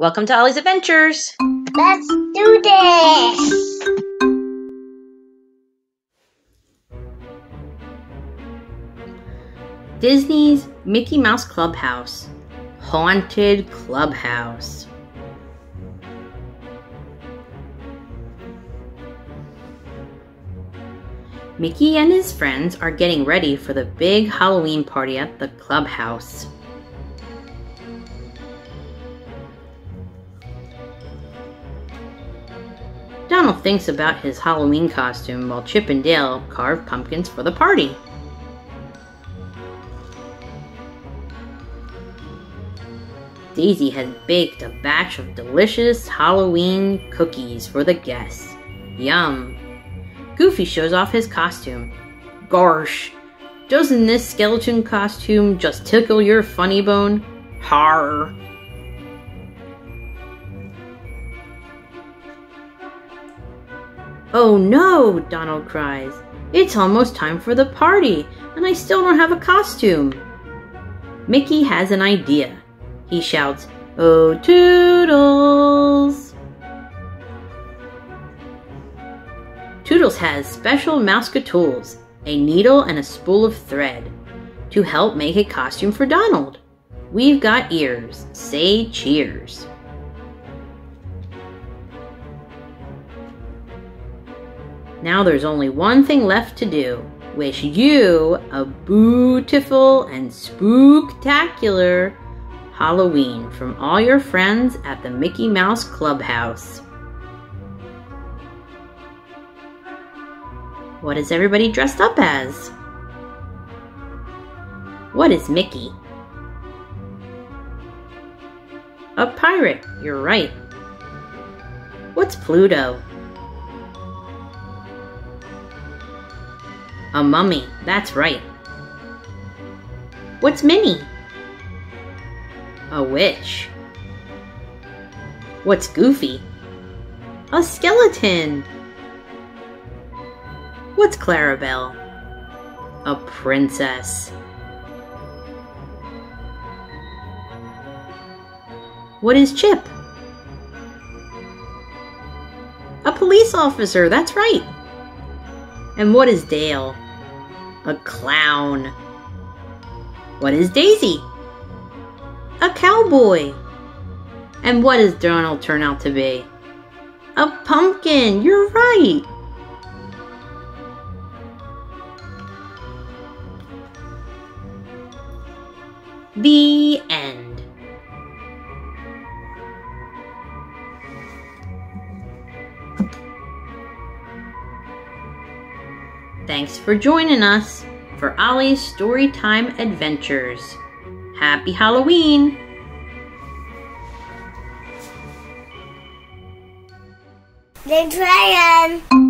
Welcome to Ollie's Adventures. Let's do this! Disney's Mickey Mouse Clubhouse. Haunted Clubhouse. Mickey and his friends are getting ready for the big Halloween party at the clubhouse. Donald thinks about his Halloween costume while Chip and Dale carve pumpkins for the party. Daisy has baked a batch of delicious Halloween cookies for the guests. Yum! Goofy shows off his costume. Gosh, doesn't this skeleton costume just tickle your funny bone? Har! Oh no, Donald cries. It's almost time for the party, and I still don't have a costume. Mickey has an idea. He shouts, Oh, Toodles! Toodles has special Mouseketools, a needle and a spool of thread, to help make a costume for Donald. We've got ears. Say cheers. Now there's only one thing left to do. Wish you a beautiful and spooktacular Halloween from all your friends at the Mickey Mouse Clubhouse. What is everybody dressed up as? What is Mickey? A pirate, you're right. What's Pluto? A mummy, that's right. What's Minnie? A witch. What's Goofy? A skeleton. What's Clarabelle? A princess. What is Chip? A police officer, that's right. And what is Dale? A clown. What is Daisy? A cowboy. And what does Donald turn out to be? A pumpkin, you're right. The end. Thanks for joining us for Ollie's Storytime Adventures. Happy Halloween! The dragon!